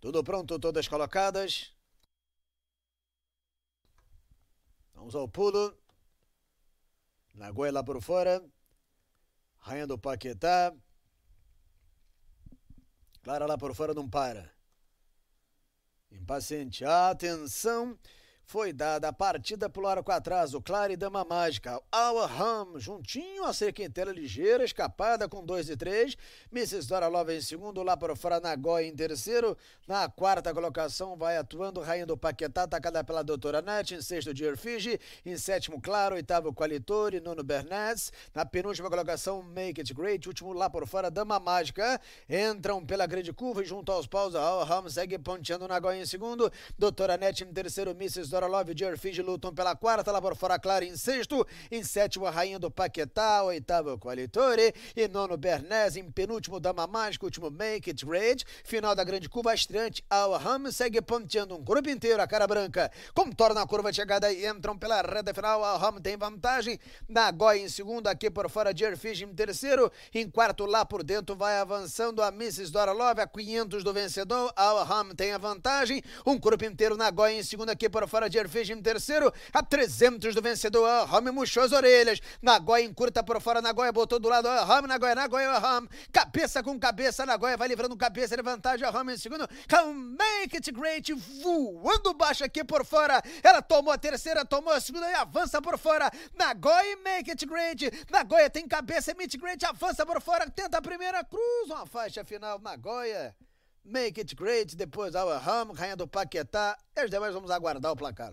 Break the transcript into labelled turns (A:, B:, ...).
A: Tudo pronto, todas colocadas. Vamos ao pulo. Nagoya lá por fora. Rainha do Paquetá. Clara lá por fora não para. Impaciente. Atenção foi dada a partida pelo arco atrás, o Clare Dama Mágica. Awaham, juntinho a Serquentela ligeira, escapada com 2 e 3. Mrs. Dora Love em segundo, lá por fora Nagoya em terceiro. Na quarta colocação vai atuando Rainha do Paquetá, atacada pela Doutora Net. Em sexto, Dear Fiji. Em sétimo, Claro. Oitavo, Qualitori. Nono, Bernardes. Na penúltima colocação, Make It Great. Último, lá por fora, Dama Mágica. Entram pela grande curva e junto aos paus, Awaham segue ponteando Nagoya em segundo. Doutora Net em terceiro, Mrs. Dora Love, Dear Fiji lutam pela quarta, lá por fora Clara em sexto, em sétimo a Rainha do Paquetá, oitavo Qualitore e nono Bernese, em penúltimo Dama Mágica, último Make It Great, final da grande curva estreante, Alham segue ponteando um grupo inteiro, a cara branca, contorna a curva de chegada e entram pela reta final, Alham tem vantagem, Nagoya em segundo, aqui por fora Dear Fiji em terceiro, em quarto lá por dentro vai avançando a Mrs. Dora Love, a 500 do vencedor, Alham tem a vantagem, um grupo inteiro Nagoya em segundo, aqui por fora Dear Fiji em terceiro, a 300 do vencedor, Aham murchou as orelhas, Nagoya encurta por fora, Nagoya botou do lado, Aham, Nagoya, Nagoya, Aham, cabeça com cabeça, Nagoya vai livrando cabeça de vantagem, Aham em segundo, Come Make It Great, voando baixo aqui por fora, ela tomou a terceira, tomou a segunda e avança por fora, Nagoya Make It Great, Nagoya tem cabeça, Make It Great, avança por fora, tenta a primeira, cruza uma faixa final, Nagoya, Make It Great, depois Our Ram, Rainha do Paquetá, e os demais vamos aguardar o placar.